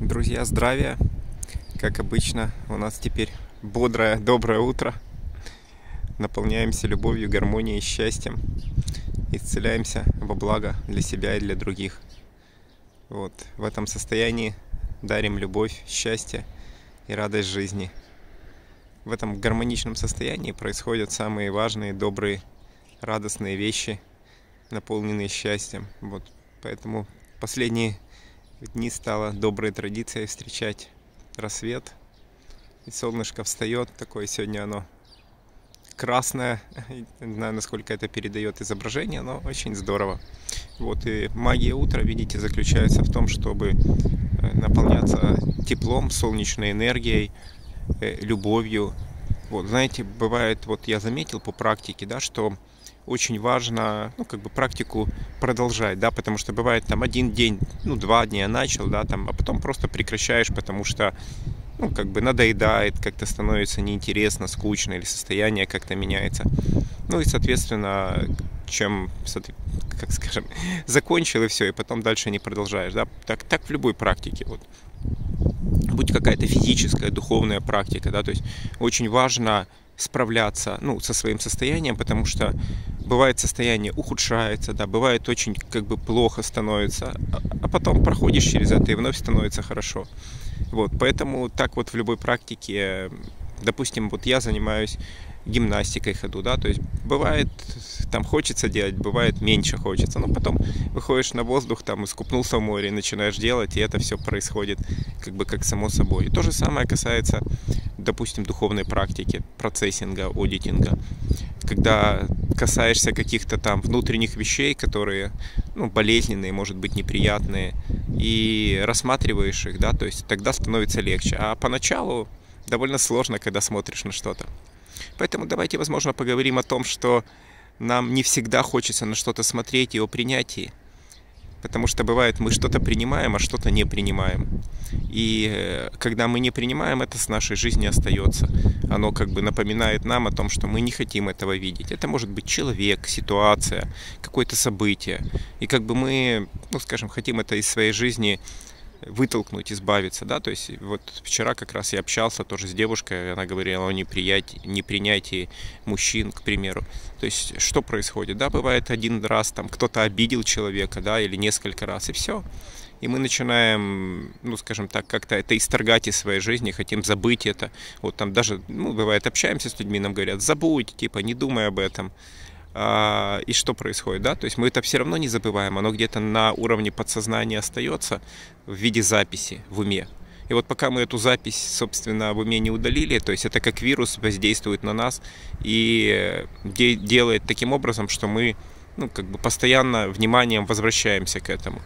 Друзья, здравия! Как обычно, у нас теперь бодрое, доброе утро. Наполняемся любовью, гармонией, счастьем. Исцеляемся во благо для себя и для других. Вот в этом состоянии дарим любовь, счастье и радость жизни. В этом гармоничном состоянии происходят самые важные, добрые, радостные вещи, наполненные счастьем. Вот поэтому последние дни стало доброй традицией встречать рассвет. И солнышко встает, такое сегодня оно красное. Не знаю, насколько это передает изображение, но очень здорово. Вот и магия утра, видите, заключается в том, чтобы э, наполняться теплом, солнечной энергией, э, любовью. Вот, знаете, бывает, вот я заметил по практике, да, что очень важно, ну, как бы практику продолжать, да, потому что бывает там один день, ну, два дня начал, да, там, а потом просто прекращаешь, потому что, ну, как бы надоедает, как-то становится неинтересно, скучно, или состояние как-то меняется. Ну и, соответственно, чем, как скажем, закончил и все, и потом дальше не продолжаешь, да, так, так в любой практике, вот будь какая-то физическая, духовная практика, да, то есть очень важно справляться, ну, со своим состоянием, потому что бывает состояние ухудшается, да, бывает очень как бы плохо становится, а, а потом проходишь через это и вновь становится хорошо. Вот, поэтому так вот в любой практике, допустим, вот я занимаюсь гимнастикой ходу, да, то есть бывает там хочется делать, бывает меньше хочется, но потом выходишь на воздух, там искупнулся в море, начинаешь делать, и это все происходит как бы как само собой. И то же самое касается, допустим, духовной практики, процессинга, аудитинга, когда касаешься каких-то там внутренних вещей, которые ну, болезненные, может быть, неприятные, и рассматриваешь их, да, то есть тогда становится легче. А поначалу довольно сложно, когда смотришь на что-то. Поэтому давайте, возможно, поговорим о том, что нам не всегда хочется на что-то смотреть и о принятии. Потому что бывает, мы что-то принимаем, а что-то не принимаем. И э, когда мы не принимаем, это с нашей жизни остается. Оно как бы напоминает нам о том, что мы не хотим этого видеть. Это может быть человек, ситуация, какое-то событие. И как бы мы, ну скажем, хотим это из своей жизни вытолкнуть, избавиться, да, то есть вот вчера как раз я общался тоже с девушкой, она говорила о неприятии, непринятии мужчин, к примеру, то есть что происходит, да, бывает один раз там кто-то обидел человека, да, или несколько раз, и все, и мы начинаем, ну, скажем так, как-то это исторгать из своей жизни, хотим забыть это, вот там даже, ну, бывает, общаемся с людьми, нам говорят, забудь, типа, не думай об этом, и что происходит, да, то есть мы это все равно не забываем, оно где-то на уровне подсознания остается в виде записи в уме. И вот пока мы эту запись, собственно, в уме не удалили, то есть это как вирус воздействует на нас и де- делает таким образом, что мы ну, как бы постоянно вниманием возвращаемся к этому.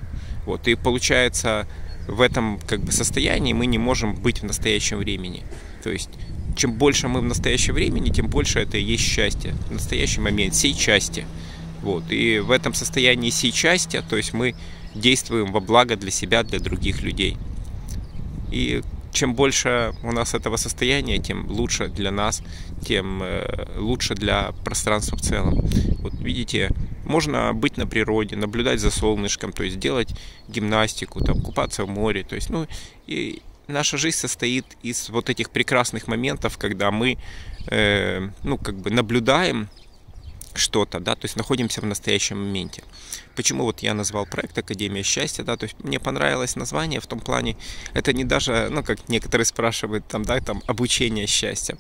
Вот, и получается, в этом как бы состоянии мы не можем быть в настоящем времени. То есть чем больше мы в настоящем времени, тем больше это и есть счастье. В настоящий момент, сей части. Вот. И в этом состоянии сей части, то есть мы действуем во благо для себя, для других людей. И чем больше у нас этого состояния, тем лучше для нас, тем э, лучше для пространства в целом. Вот видите, можно быть на природе, наблюдать за солнышком, то есть делать гимнастику, там, купаться в море, то есть, ну, и наша жизнь состоит из вот этих прекрасных моментов, когда мы, э, ну, как бы наблюдаем что-то, да, то есть находимся в настоящем моменте. Почему вот я назвал проект Академия счастья, да, то есть мне понравилось название в том плане, это не даже, ну, как некоторые спрашивают, там, да, там, обучение счастья.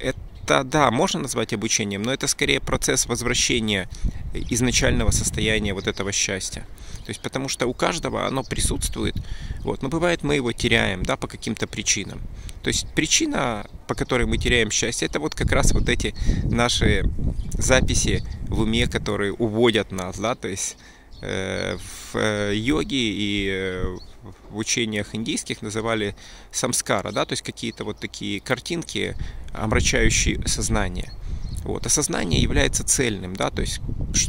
Это, да, можно назвать обучением, но это скорее процесс возвращения изначального состояния вот этого счастья. То есть потому что у каждого оно присутствует, вот, но бывает мы его теряем, да, по каким-то причинам. То есть причина, по которой мы теряем счастье, это вот как раз вот эти наши записи в уме, которые уводят нас, да, то есть э, в э, йоге и э, в учениях индийских называли самскара, да, то есть какие-то вот такие картинки, омрачающие сознание. Вот. А сознание является цельным, да, то есть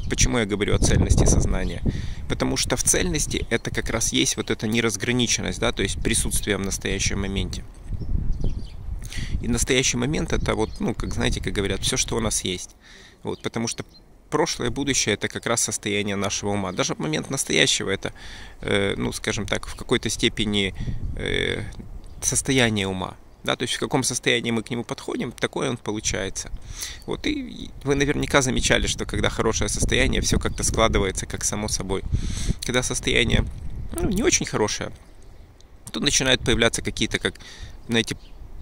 почему я говорю о цельности сознания? Потому что в цельности это как раз есть вот эта неразграниченность, да, то есть присутствие в настоящем моменте. И настоящий момент это вот, ну, как знаете, как говорят, все, что у нас есть. Вот, потому что прошлое будущее это как раз состояние нашего ума. Даже момент настоящего это, э, ну, скажем так, в какой-то степени э, состояние ума. Да, то есть в каком состоянии мы к нему подходим, такое он получается. Вот и вы наверняка замечали, что когда хорошее состояние, все как-то складывается как само собой. Когда состояние ну, не очень хорошее, тут начинают появляться какие-то, как, знаете,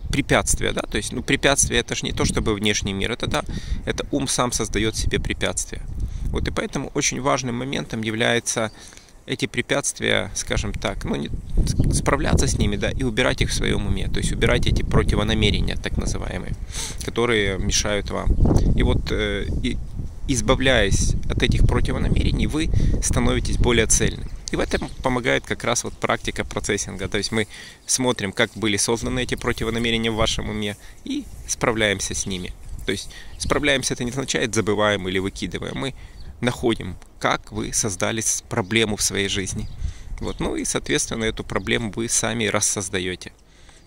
препятствия, да, то есть, ну, препятствия это же не то, чтобы внешний мир, это да, это ум сам создает себе препятствия. Вот и поэтому очень важным моментом является эти препятствия, скажем так, ну, не, справляться с ними, да, и убирать их в своем уме, то есть убирать эти противонамерения, так называемые, которые мешают вам. И вот э, и, избавляясь от этих противонамерений, вы становитесь более цельным. И в этом помогает как раз вот практика процессинга. То есть мы смотрим, как были созданы эти противонамерения в вашем уме и справляемся с ними. То есть справляемся это не означает забываем или выкидываем. Мы находим, как вы создали проблему в своей жизни. Вот. Ну и, соответственно, эту проблему вы сами рассоздаете.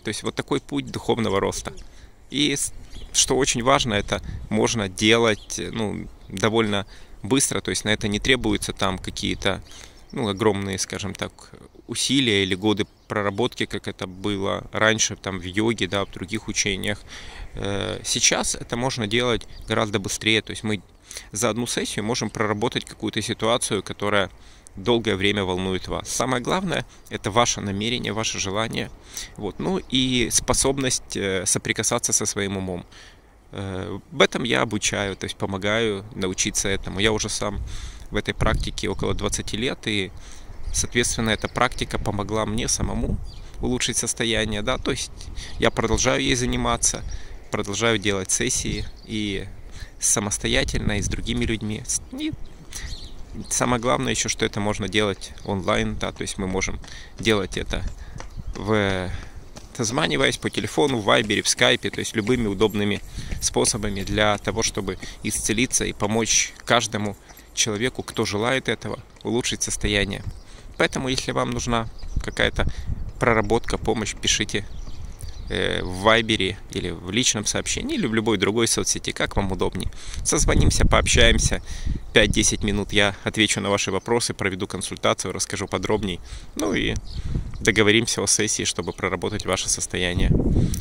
То есть вот такой путь духовного роста. И что очень важно, это можно делать ну, довольно быстро, то есть на это не требуются там какие-то ну, огромные, скажем так, усилия или годы проработки, как это было раньше там в йоге, да, в других учениях. Э, сейчас это можно делать гораздо быстрее, то есть мы за одну сессию можем проработать какую-то ситуацию, которая долгое время волнует вас. Самое главное – это ваше намерение, ваше желание. Вот. Ну и способность э, соприкасаться со своим умом. Э, в этом я обучаю, то есть помогаю научиться этому. Я уже сам в этой практике около 20 лет, и, соответственно, эта практика помогла мне самому улучшить состояние, да, то есть я продолжаю ей заниматься, продолжаю делать сессии и самостоятельно, и с другими людьми. И самое главное еще, что это можно делать онлайн, да, то есть мы можем делать это в созваниваясь по телефону, в Вайбере, в Скайпе, то есть любыми удобными способами для того, чтобы исцелиться и помочь каждому человеку, кто желает этого, улучшить состояние. Поэтому, если вам нужна какая-то проработка, помощь, пишите э, в Вайбере или в личном сообщении или в любой другой соцсети, как вам удобнее. Созвонимся, пообщаемся. 5-10 минут я отвечу на ваши вопросы, проведу консультацию, расскажу подробней. Ну и договоримся о сессии, чтобы проработать ваше состояние.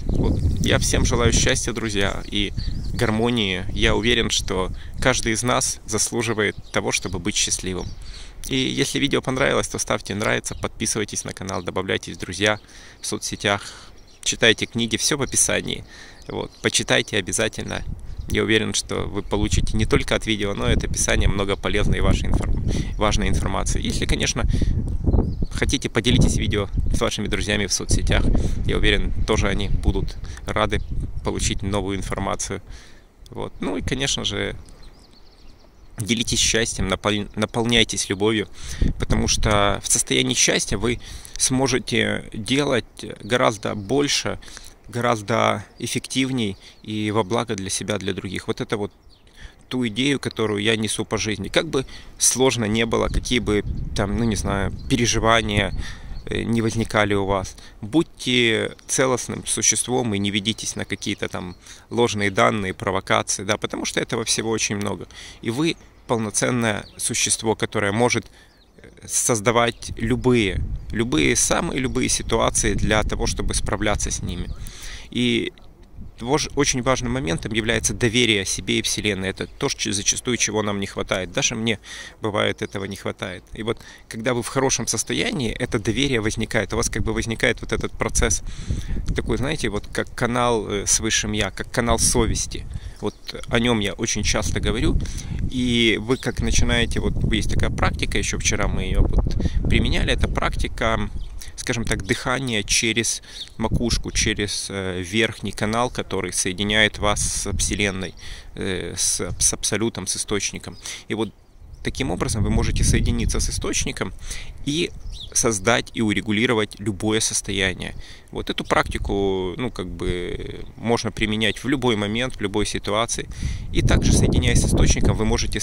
Вот. Я всем желаю счастья, друзья, и гармонии. Я уверен, что каждый из нас заслуживает того, чтобы быть счастливым. И если видео понравилось, то ставьте нравится, подписывайтесь на канал, добавляйтесь в друзья в соцсетях, читайте книги, все в описании. Вот. Почитайте обязательно. Я уверен, что вы получите не только от видео, но и от описания много полезной вашей информ... важной информации. Если, конечно, хотите, поделитесь видео с вашими друзьями в соцсетях. Я уверен, тоже они будут рады получить новую информацию. Вот. Ну и, конечно же, делитесь счастьем, наполняйтесь любовью, потому что в состоянии счастья вы сможете делать гораздо больше, гораздо эффективней и во благо для себя, для других. Вот это вот ту идею, которую я несу по жизни. Как бы сложно не было, какие бы там, ну не знаю, переживания э, не возникали у вас. Будьте целостным существом и не ведитесь на какие-то там ложные данные, провокации, да, потому что этого всего очень много. И вы полноценное существо, которое может э, создавать любые, любые, самые любые ситуации для того, чтобы справляться с ними. И очень важным моментом является доверие себе и Вселенной. Это то, зачастую чего нам не хватает. Даже мне бывает этого не хватает. И вот когда вы в хорошем состоянии, это доверие возникает. У вас как бы возникает вот этот процесс такой, знаете, вот как канал э, с высшим я, как канал совести. Вот о нем я очень часто говорю. И вы как начинаете, вот есть такая практика, еще вчера мы ее вот применяли, это практика скажем так, дыхание через макушку, через э, верхний канал, который соединяет вас с Вселенной, э, с, с Абсолютом, с Источником. И вот таким образом вы можете соединиться с Источником и создать и урегулировать любое состояние. Вот эту практику, ну, как бы, можно применять в любой момент, в любой ситуации. И также, соединяясь с источником, вы можете,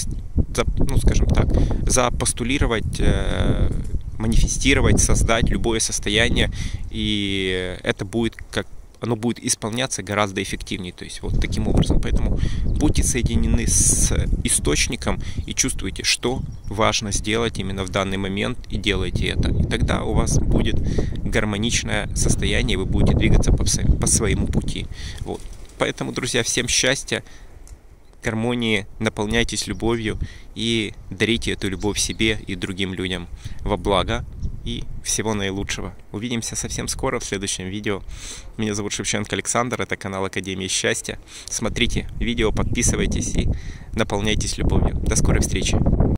ну, скажем так, запостулировать э, манифестировать, создать любое состояние, и это будет как оно будет исполняться гораздо эффективнее. То есть вот таким образом. Поэтому будьте соединены с источником и чувствуйте, что важно сделать именно в данный момент и делайте это. И тогда у вас будет гармоничное состояние, и вы будете двигаться по, по своему пути. Вот. Поэтому, друзья, всем счастья, гармонии, наполняйтесь любовью и дарите эту любовь себе и другим людям во благо и всего наилучшего. Увидимся совсем скоро в следующем видео. Меня зовут Шевченко Александр, это канал Академии Счастья. Смотрите видео, подписывайтесь и наполняйтесь любовью. До скорой встречи!